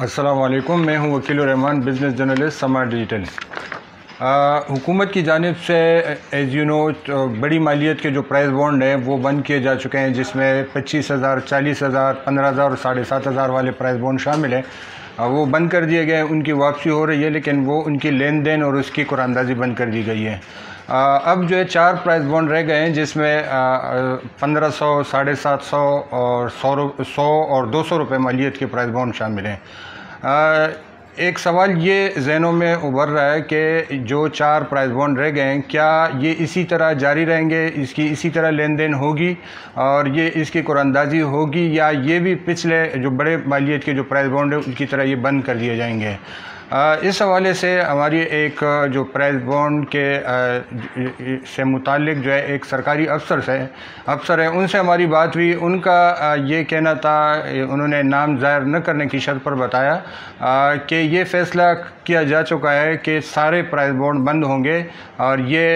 असलकुम मैं हूँ वकील रहमान बिज़नेस जर्नलिस्ट समार डिजिटल हुकूमत की जानब से एज़ यू नो बड़ी मालियत के जो प्राइस बॉन्ड हैं, वो बंद किए जा चुके हैं, जिसमें पच्चीस हज़ार, चालीस हज़ार, पंद्रह हज़ार और साढ़े सात हज़ार वाले प्राइस बॉन्ड शामिल हैं। वो बंद कर दिए गए उनकी वापसी हो रही है, लेकिन वो उनकी लेन देन और उसकी कुरानंदाजी बंद कर दी गई है। अब जो है चार प्राइस बॉन्ड रह गए हैं, जिसमें पंद्रह सौ, साढ़े सात सौ और सौ सौ और दो सौ रुपये मालियत के प्राइस बॉन्ड शामिल हैं। एक सवाल ये जहनों में उभर रहा है कि जो चार प्राइस बॉन्ड रह गए हैं, क्या ये इसी तरह जारी रहेंगे? इसकी इसी तरह लेन देन होगी और ये इसकी कुरानंदाजी होगी या ये भी पिछले जो बड़े मालियत के जो प्राइस बॉन्ड है, उनकी तरह ये बंद कर दिए जाएँगे? इस हवाले से हमारी एक जो प्राइस बॉन्ड के से मुतल जो है, एक सरकारी अफसर से अफसर है, उनसे हमारी बात हुई। उनका ये कहना था उन्होंने नाम ज़ाहिर न करने की शर्त पर बताया कि ये फ़ैसला किया जा चुका है कि सारे प्राइस बॉन्ड बंद होंगे और ये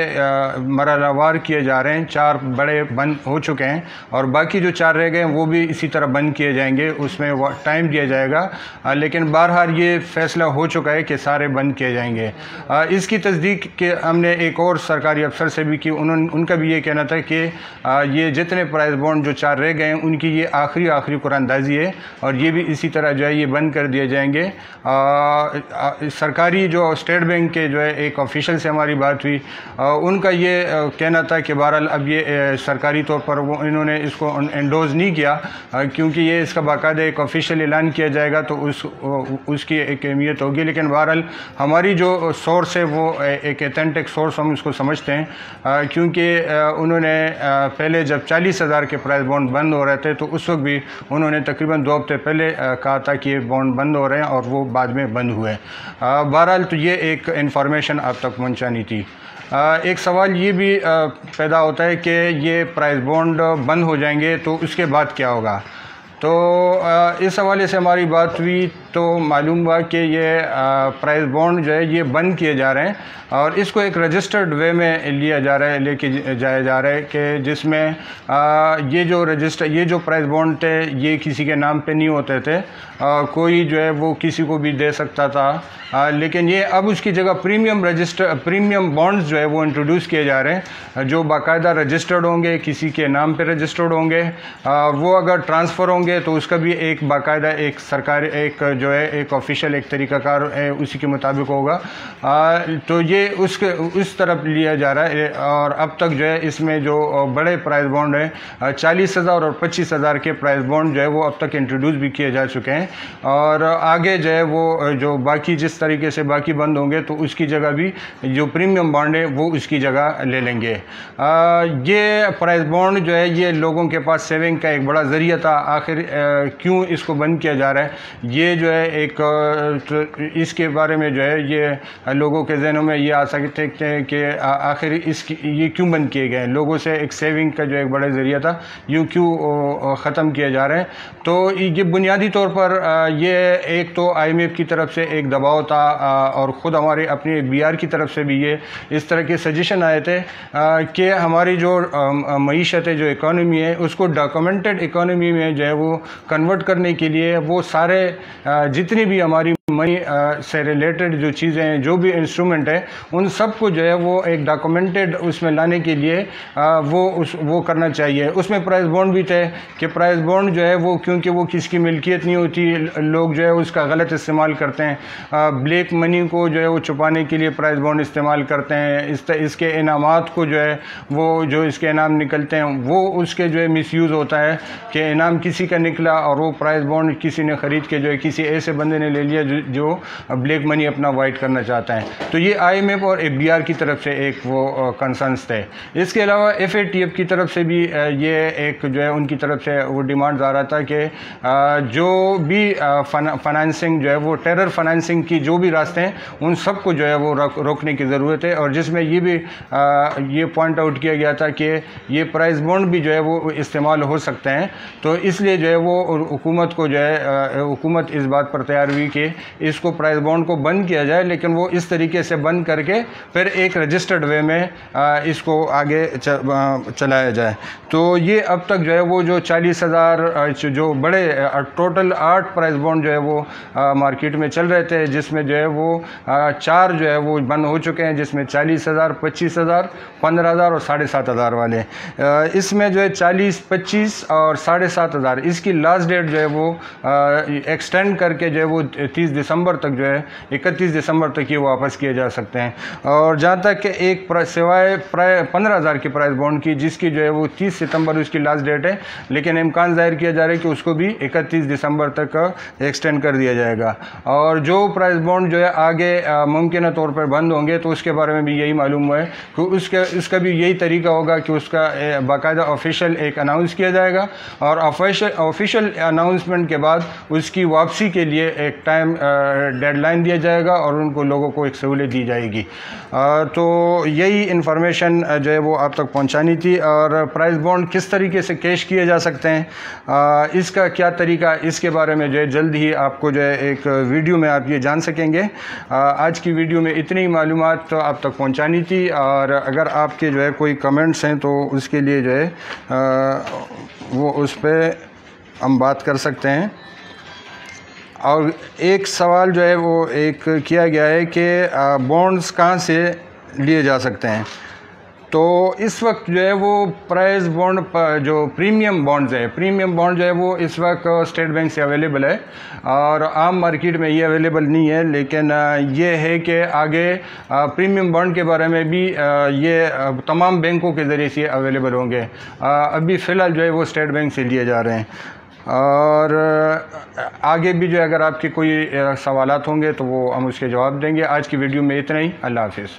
मरलावार किए जा रहे हैं। चार बड़े बंद हो चुके हैं और बाकी जो चार रह गए हैं, वो भी इसी तरह बंद किए जाएँगे। उसमें टाइम दिया जाएगा। लेकिन बहरहाल ये फ़ैसला हो चुका है कि सारे बंद किए जाएँगे। आ, इसकी तस्दीक के हमने एक और सरकारी अफसर से भी की। उन्होंने उनका भी ये कहना था कि आ, ये जितने प्राइस बॉन्ड जो चार रह गए उनकी ये आखिरी आखिरी कुरानदाजी है और ये भी इसी तरह जो है ये बंद कर दिए जाएँगे। आ, आ, सरकारी जो स्टेट बैंक के जो है एक ऑफिशियल से हमारी बात हुई। आ, उनका ये कहना था कि बहरहाल अब ये सरकारी तौर पर वो इन्होंने इसको एंडोज नहीं किया क्योंकि ये इसका बाकायदा एक ऑफिशियल ऐलान किया जाएगा तो उस उसकी एक अहमियत होगी। लेकिन बहरहाल हमारी जो सोर्स है वो एक एथेंटिक सोर्स हम इसको समझते हैं क्योंकि उन्होंने पहले जब चालीस हज़ार के प्राइस बॉन्ड बंद हो रहे थे तो उस वक्त भी उन्होंने तकरीबन दो हफ़्ते पहले कहा था कि ये बॉन्ड बंद हो रहे हैं और वो बाद में बंद हुए बहरहाल तो ये एक इन्फॉर्मेशन आप तक पहुँचानी थी। एक सवाल ये भी पैदा होता है कि ये प्राइस बॉन्ड बंद हो जाएँगे तो उसके बाद क्या होगा? तो इस हवाले से हमारी बात हुई तो मालूम हुआ कि ये प्राइस बॉन्ड जो है ये बंद किए जा रहे हैं और इसको एक रजिस्टर्ड वे में लिया जा रहा है लेके जाया जा रहा है कि जिसमें ये जो रजिस्टर ये जो प्राइस बॉन्ड थे ये किसी के नाम पे नहीं होते थे। आ, कोई जो है वो किसी को भी दे सकता था। आ, लेकिन ये अब उसकी जगह प्रीमियम रजिस्टर प्रीमियम बॉन्ड्स जो है वो इंट्रोड्यूस किए जा रहे हैं। जो बाकायदा रजिस्टर्ड होंगे किसी के नाम पे रजिस्टर्ड होंगे। वो अगर ट्रांसफ़र होंगे तो उसका भी एक बाकायदा एक सरकारी एक जो है एक ऑफिशियल एक तरीक़ाकार उसी के मुताबिक होगा। तो ये उसके उस तरफ़ लिया जा रहा है और अब तक जो है इसमें जो बड़े प्राइस बॉन्ड हैं चालीस हज़ार और पच्चीस हज़ार के प्राइस बॉन्ड जो है वो अब तक इंट्रोड्यूस भी किए जा चुके हैं। और आगे जो है वो जो बाकी जिस तरीके से बाकी बंद होंगे तो उसकी जगह भी जो प्रीमियम बॉन्ड है वो उसकी जगह ले लेंगे। आ, ये प्राइस बॉन्ड जो है ये लोगों के पास सेविंग का एक बड़ा ज़रिया था। आखिर क्यों इसको बंद किया जा रहा है? ये जो है एक तो इसके बारे में जो है ये लोगों के जहनों में ये आ सकते हैं कि आखिर इसकी, ये क्यों बंद किए गए लोगों से एक सेविंग का जो एक बड़ा ज़रिया था, यूँ क्यों ख़त्म किए जा रहे हैं? तो ये बुनियादी तौर पर ये एक तो आईएमएफ की तरफ़ से एक दबाव था और ख़ुद हमारे अपने बी की तरफ़ से भी ये इस तरह के सजेशन आए थे कि हमारी जो मीशत है जो इकानमी है, उसको डॉक्यूमेंटेड इकानमी में जो है वो कन्वर्ट करने के लिए वो सारे जितनी भी हमारी मनी से रिलेटेड जो चीज़ें हैं जो भी इंस्ट्रूमेंट है उन सबको जो है वो एक डॉक्यूमेंटेड उसमें लाने के लिए आ, वो उस वो करना चाहिए। उसमें प्राइस बॉन्ड भी थे कि प्राइस बॉन्ड जो है वो क्योंकि वो किसकी मिल्कियत नहीं होती लोग जो है उसका गलत इस्तेमाल करते हैं। आ, ब्लैक मनी को जो है वो छुपाने के लिए प्राइस बॉन्ड इस्तेमाल करते हैं। इस इसके इनाम को जो है वो जो इसके इनाम निकलते हैं वो उसके जो है मिस होता है कि इनाम किसी का निकला और वो प्राइस बॉन्ड किसी ने ख़रीद के जो है किसी ऐसे बंदे ने ले लिया जो जो ब्लैक मनी अपना वाइट करना चाहता है। तो ये आईएमएफ और एफबीआर की तरफ़ से एक वो कंसर्नस थे। इसके अलावा एफएटीएफ की तरफ़ से भी ये एक जो है उनकी तरफ़ से वो डिमांड आ रहा था कि जो भी फाइनेंसिंग जो है वो टेरर फाइनेंसिंग की जो भी रास्ते हैं, उन सबको जो है वो रोकने की ज़रूरत है। और जिसमें ये भी ये पॉइंट आउट किया गया था कि ये प्राइस बॉन्ड भी जो है वो इस्तेमाल हो सकते हैं। तो इसलिए जो है वो हुकूमत को जो है हुकूमत इस बात पर तैयार हुई कि इसको प्राइस बॉन्ड को बंद किया जाए, लेकिन वो इस तरीके से बंद करके फिर एक रजिस्टर्ड वे में इसको आगे चलाया जाए। तो ये अब तक जो है वो जो चालीस हज़ार जो बड़े टोटल आठ प्राइस बॉन्ड जो है वो मार्केट में चल रहे थे, जिसमें जो है वो चार जो है वो बंद हो चुके हैं, जिसमें चालीस हज़ार, पच्चीस हज़ार, पंद्रह हज़ार और साढ़े सात हज़ार वाले। इसमें जो है चालीस, पच्चीस और साढ़े सात हज़ार, इसकी लास्ट डेट जो है वो एक्सटेंड करके जो है वो तीस दिसंबर तक जो है, इकतीस दिसंबर तक ये वापस किए जा सकते हैं। और जहाँ तक एक सिवाय प्राय पंद्रह हज़ार की प्राइस बॉन्ड की, जिसकी जो है वो तीस सितंबर उसकी लास्ट डेट है, लेकिन इम्कान ज़ाहिर किया जा रहा है कि उसको भी इकतीस दिसंबर तक एक्सटेंड कर दिया जाएगा। और जो प्राइस बॉन्ड जो है आगे मुमकिन तौर पर बंद होंगे तो उसके बारे में भी यही मालूम हुआ है कि उसके उसका भी यही तरीका होगा कि उसका बाकायदा ऑफिशियल एक अनाउंस किया जाएगा। और ऑफिशियल अनाउंसमेंट के बाद उसकी वापसी के लिए एक टाइम डेडलाइन दिया जाएगा और उनको लोगों को एक सहूलियत दी जाएगी। तो यही इन्फॉर्मेशन जो है वो आप तक पहुंचानी थी। और प्राइस बॉन्ड किस तरीके से कैश किए जा सकते हैं? इसका क्या तरीका, इसके बारे में जो है जल्द ही आपको जो है एक वीडियो में आप ये जान सकेंगे। आज की वीडियो में इतनी मालूम तो आप तक पहुँचानी थी। और अगर आपके जो है कोई कमेंट्स हैं तो उसके लिए जो है वो उस पर हम बात कर सकते हैं। और एक सवाल जो है वो एक किया गया है कि बॉन्ड्स कहाँ से लिए जा सकते हैं? तो इस वक्त जो है वो प्राइस बॉन्ड जो प्रीमियम बॉन्ड्स है प्रीमियम बॉन्ड जो है वो इस वक्त स्टेट बैंक से अवेलेबल है और आम मार्केट में ये अवेलेबल नहीं है, लेकिन ये है कि आगे प्रीमियम बॉन्ड के बारे में भी ये तमाम बैंकों के ज़रिए से अवेलेबल होंगे। अभी फ़िलहाल जो है वो स्टेट बैंक से लिए जा रहे हैं। और आगे भी जो अगर आपके कोई सवालत होंगे तो वो हम उसके जवाब देंगे। आज की वीडियो में इतना ही। अल्लाह हाफिज़।